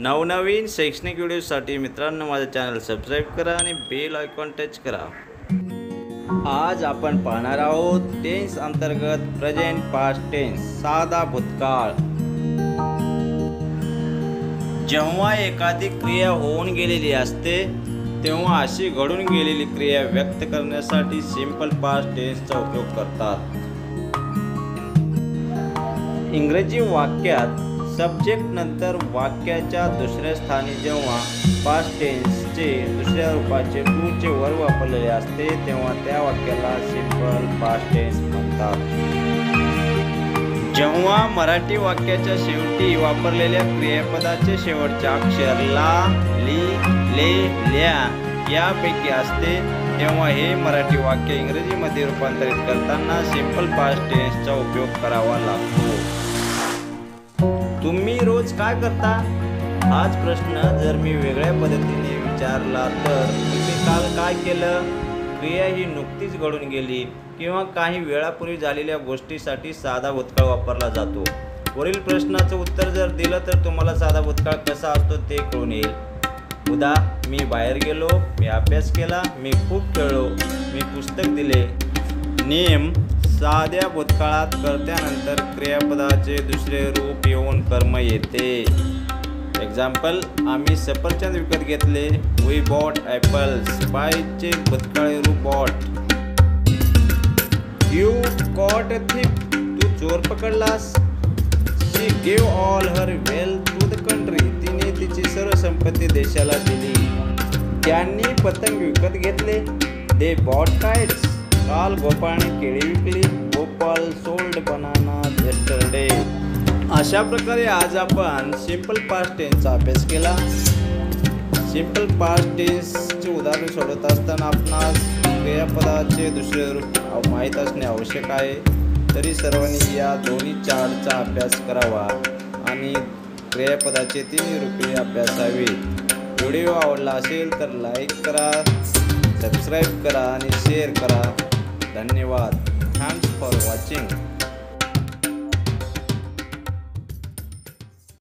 नवनवीन शैक्षणिक व्हिडिओसाठी मित्रांनो माझं चॅनल सबस्क्राईब करा आणि बेल आयकॉन टच करा. आज आपण पाहणार आहोत टेन्स अंतर्गत प्रेझेंट पास्ट टेन्स साधा भूतकाळ. जेव्हा एखादी क्रिया होऊन गेलेली असते तेव्हा अशी घडून गेलेली क्रिया व्यक्त करण्यासाठी सिंपल पास्ट टेन्सचा उपयोग करतात. इंग्रजी वाक्यात सब्जेक्ट नंतर वाक्याच्या दुसऱ्या स्थानी जेव्हा पास्ट टेन्सचे दुसऱ्या रूपाचे टूचे वर वापरलेले असते तेव्हा त्या वाक्याला सिंपल पास्ट टेन्स म्हणतात. जेव्हा मराठी वाक्याच्या शेवटी वापरलेल्या क्रियापदाचे शेवटचे अक्षर ला ली ले ल्या यापैकी असते तेव्हा हे मराठी वाक्य इंग्रजीमध्ये रूपांतरित करताना सिंपल पास्ट टेन्सचा उपयोग करावा लागतो. तुम्ही रोज काय करता? हाच प्रश्न जर मी वेगळ्या पद्धतीने विचारला तर तुम्ही काल काय केलं? क्रिया ही नुकतीच घडून गेली किंवा काही वेळापूर्वी झालेल्या गोष्टीसाठी साधा भूतकाळ वापरला जातो. वरील प्रश्नाचं उत्तर जर दिलं तर तुम्हाला साधा भूतकाळ कसा असतो ते कळून येईल. उदा मी बाहेर गेलो मी अभ्यास केला मी खूप खेळलो मी पुस्तक दिले. नेम साध्या भूतकाळात कर्त्यानंतर क्रियापदाचे दुसरे रूप येऊन कर्म येते. एक्झाम्पल आम्ही सफरचंद विकत घेतले. वी बॉट ॲपल्स बायचे भूतकाळी रूप बॉट यू कॉट थिप तू चोर पकडलास. She gave all her wealth to the country तिने तिची सर्व संपत्ती देशाला दिली. त्यांनी पतंग विकत घेतले. दे बॉट काइट्स काल गोपाळने केळी विकली गोपाल सोल्ड बनाना येस्टरडे अशा प्रकारे आज आपण सिंपल पास्ट टेन्सचा अभ्यास केला. सिंपल पास्ट टेन्सचे उदाहरण सोडत असताना आपणास क्रियापदाचे दुसरे रूप माहीत असणे आवश्यक आहे. तरी सर्वांनी या दोन्ही चार्टचा अभ्यास करावा आणि क्रियापदाचे तिन्ही रूपे अभ्यासावे व्हिडिओ आवडला असेल तर लाईक करा सबस्क्राईब करा आणि शेअर करा. धन्यवाद थँक्स फॉर वॉचिंग